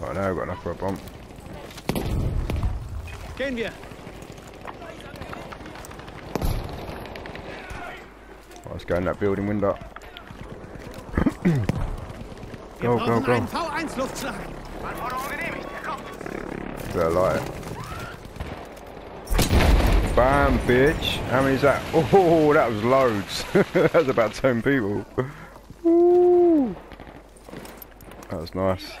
Right now, I've got enough for a bomb. Gehen wir. Right, let's go in that building window. Go, go, go. V1-Luftschlag. Light. Bam, bitch. How many is that? Oh, that was loads. that was about 10 people. Ooh. That was nice.